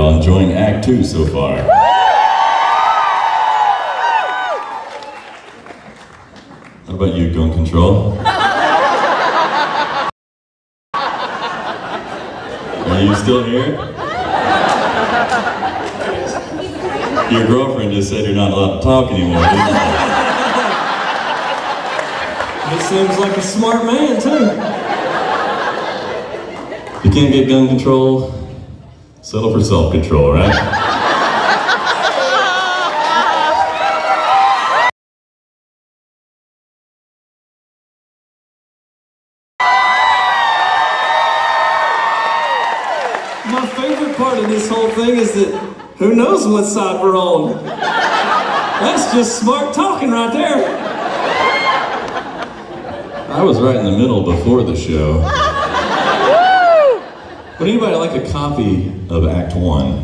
style, enjoying Act Two so far. How about you, Gun Control? Are you still here? Your girlfriend just said you're not allowed to talk anymore. He seems like a smart man, too. You can't get gun control, settle for self-control, right? My favorite part of this whole thing is that who knows what side we're on? That's just smart talking right there. I was right in the middle before the show. Would anybody like a copy of Act One?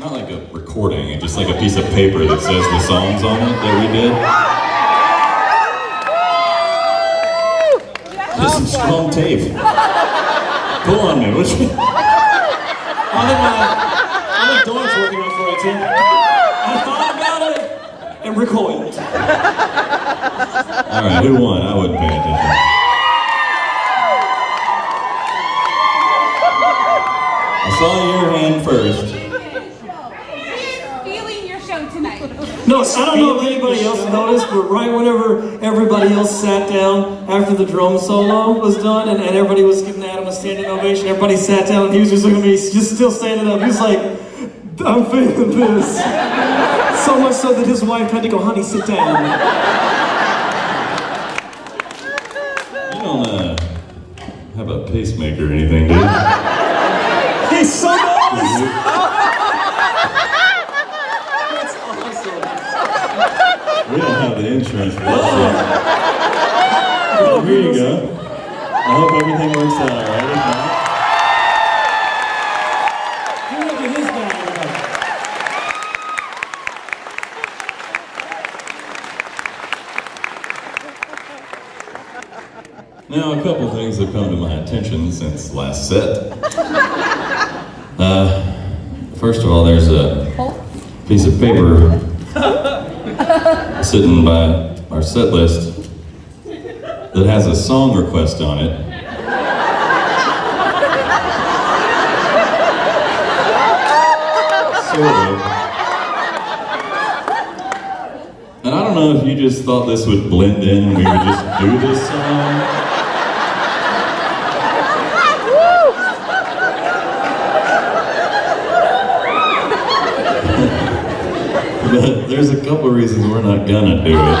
Not like a recording, just like a piece of paper that says the songs on it that we did. Just some strong tape. Pull on me, would you? I think my, I think working on for it, too. I thought about it and recoiled. All right, who won? I wouldn't pay attention. Saw your hand first. feeling your show tonight. No, I don't know if anybody else noticed, but right whenever everybody else sat down after the drum solo was done and, and everybody was giving Adam a standing ovation, everybody sat down and he was just looking at me, just still standing up. He was like, I'm feeling this. So much so that his wife had to go, honey, sit down. You don't uh, have a pacemaker or anything, do you? He's so nice! That's awesome. We don't have the insurance for that. Well, here you go. I hope everything works out all right. If not, You look at his bag. Now, a couple things have come to my attention since last set. First of all, there's a piece of paper sitting by our set list that has a song request on it. Sort of. And I don't know if you just thought this would blend in and we would just do this song. But there's a couple reasons we're not gonna do it.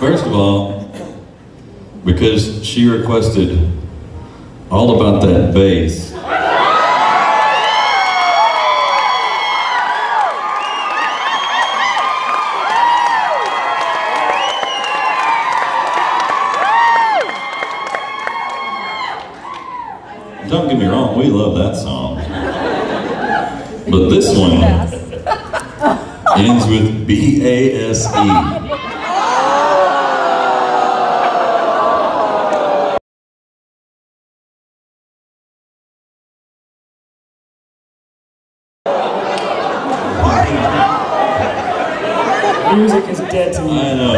First of all, because she requested all about that bass. Don't get me wrong, we love that song. But this one ends with B A S E. Music is dead to me. I know.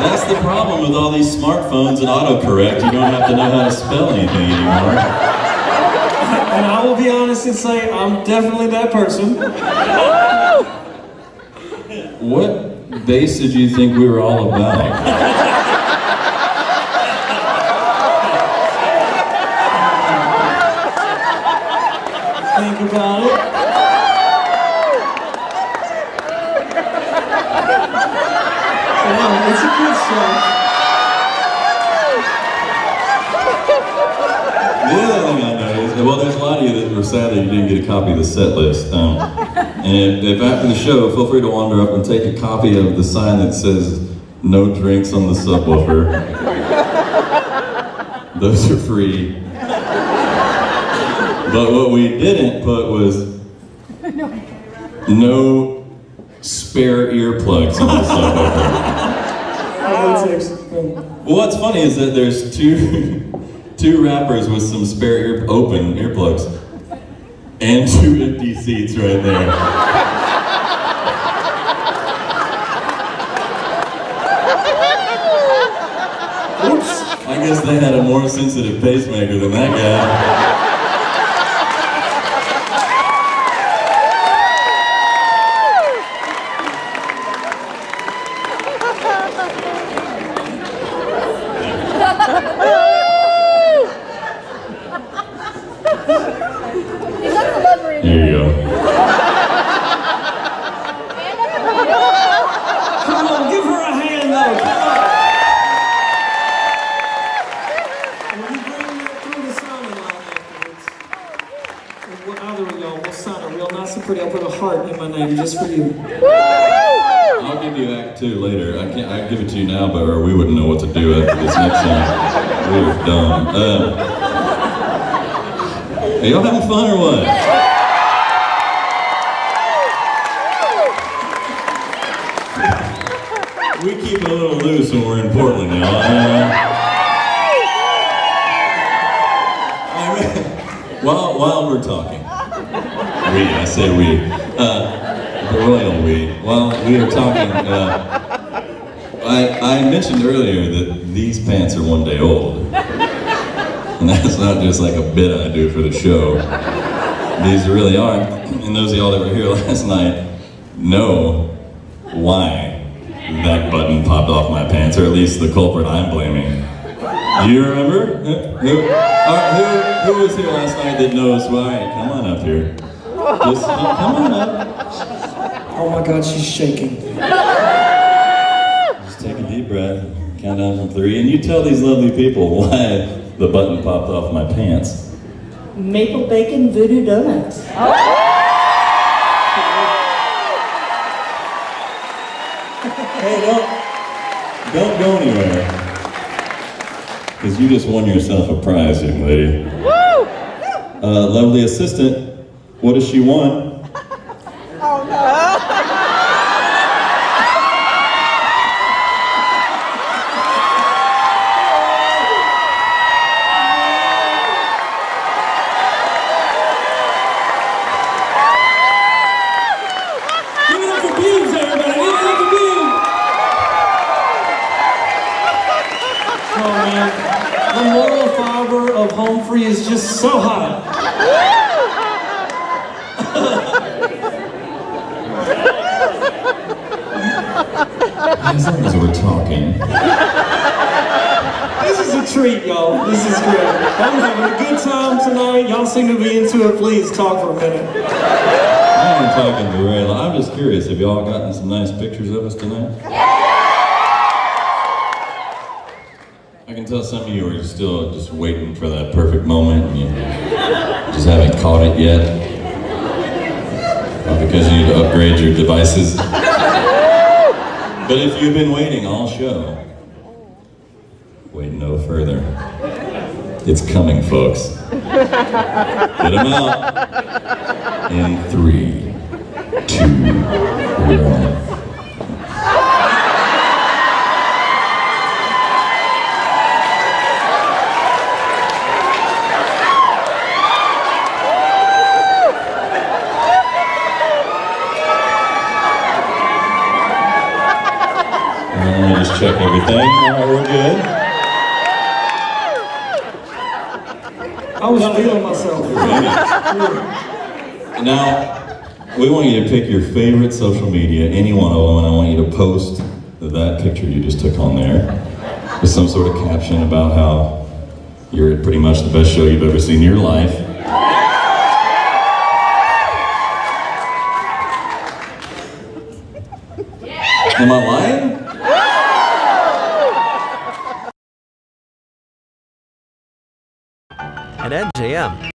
That's the problem with all these smartphones and autocorrect. You don't have to know how to spell anything anymore. And I will be honest and say I'm definitely that person. What base did you think we were all about? Think about it. It's a good song. The other thing I noticed, well, there's a lot of you that were sad that you didn't get a copy of the set list. Um, and if, after the show, feel free to wander up and take a copy of the sign that says "No drinks on the subwoofer." Those are free. But what we didn't put was no spare earplugs on the subwoofer. Well, what's funny is that there's two two rappers with some spare ear, open earplugs, and two empty seats right there. I guess they had a more sensitive pacemaker than that guy. You got the livery. There you go. Come on, give her a hand though. Come on. Will you bring that through the sounding line afterwards? Or what- Either of y'all, we'll sign a real nice and pretty. I'll put a heart in my name just for you. I'll give you Act Two later. I can't. I give it to you now, but or we wouldn't know what to do after this next song. We are done. Uh, are y'all having fun or what? We keep it a little loose when we're in Portland, y'all. Uh, while while we're talking, we. I say we. Uh, the royal we. While we are talking, uh, I I mentioned earlier that these pants are one day old, and that's not just like a bit I do for the show. These really are, and those of y'all that were here last night know why that button popped off my pants, or at least the culprit I'm blaming. Do you remember? Who, uh, who, who was here last night that knows why? Come on up here. Just come on up. Oh my God, she's shaking. Just take a deep breath, count down from three, and you tell these lovely people why the button popped off my pants. Maple bacon voodoo donuts. Hey, don't, don't go anywhere. Because you just won yourself a prize, young lady. Uh, lovely assistant, what does she want? Give it up for Beans, everybody. Give it up for Beans. Oh man, the moral fiber of home free is just so high. As long as we're talking. This is a treat, y'all. This is great. I'm having a good time tonight. Y'all seem to be into it. Please talk for a minute. I am talking to Ray. I'm just curious, have y'all gotten some nice pictures of us tonight? I can tell some of you are still just waiting for that perfect moment and you just haven't caught it yet. Because you need to upgrade your devices. But if you've been waiting all show, wait no further. It's coming, folks. Get them out in three, two, one. I was feeling myself. Now, we want you to pick your favorite social media, any one of them, and I want you to post that picture you just took on there with some sort of caption about how you're at pretty much the best show you've ever seen in your life. Am I lying? At MJM,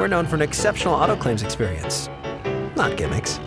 we're known for an exceptional auto claims experience. Not gimmicks.